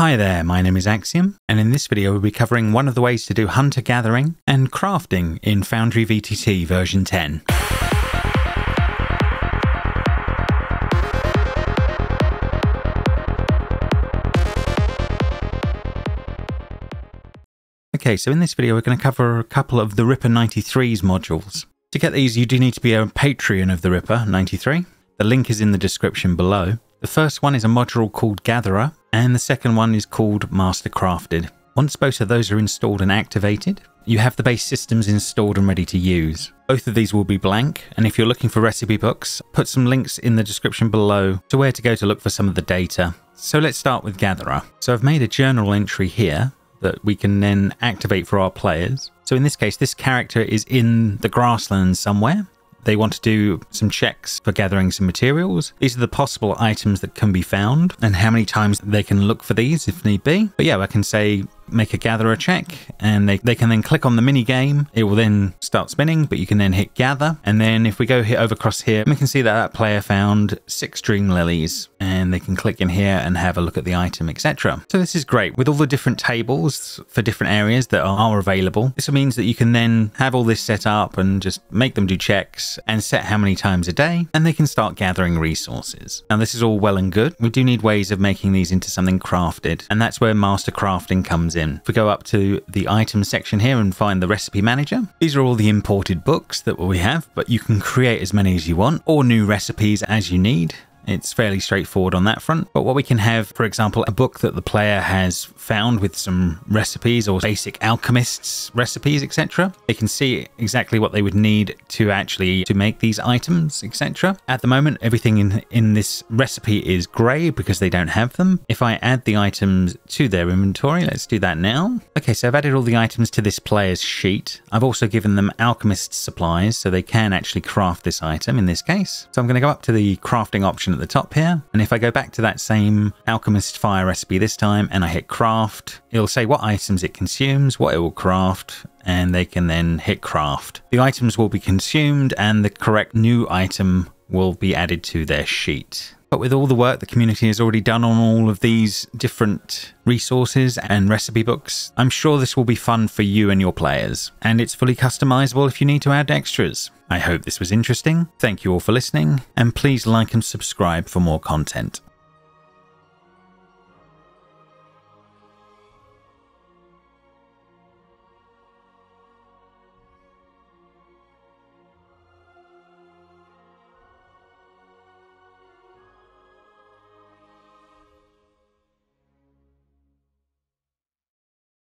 Hi there, my name is Axium, and in this video we'll be covering one of the ways to do hunter gathering and crafting in Foundry VTT version 10. Okay, so in this video we're going to cover a couple of the Ripper 93's modules. To get these you do need to be a Patreon of the Ripper 93. The link is in the description below. The first one is a module called Gatherer, and the second one is called Mastercrafted. Once both of those are installed and activated, you have the base systems installed and ready to use. Both of these will be blank, and if you're looking for recipe books, put some links in the description below to where to go to look for some of the data. So let's start with Gatherer. So I've made a journal entry here that we can then activate for our players. So in this case, this character is in the grasslands somewhere. They want to do some checks for gathering some materials. These are the possible items that can be found and how many times they can look for these if need be. But yeah, I can say make a gatherer check and they, they can then click on the mini game. It will then start spinning, but you can then hit gather. And then if we go here over across here, we can see that that player found six dream lilies and they can click in here and have a look at the item, etc. So this is great with all the different tables for different areas that are available. This means that you can then have all this set up and just make them do checks and set how many times a day and they can start gathering resources. Now this is all well and good. We do need ways of making these into something crafted and that's where master crafting comes in in. If we go up to the items section here and find the recipe manager, these are all the imported books that we have, but you can create as many as you want or new recipes as you need. It's fairly straightforward on that front. But what we can have, for example, a book that the player has found with some recipes or basic alchemists recipes, etc. They can see exactly what they would need to actually to make these items, etc. At the moment, everything in, in this recipe is grey because they don't have them. If I add the items to their inventory, let's do that now. Okay, so I've added all the items to this player's sheet. I've also given them alchemist supplies so they can actually craft this item in this case. So I'm going to go up to the crafting option at the top here. And if I go back to that same alchemist fire recipe this time and I hit craft, it'll say what items it consumes, what it will craft, and they can then hit craft. The items will be consumed and the correct new item will be added to their sheet. But with all the work the community has already done on all of these different resources and recipe books, I'm sure this will be fun for you and your players. And it's fully customizable if you need to add extras. I hope this was interesting. Thank you all for listening, and please like and subscribe for more content.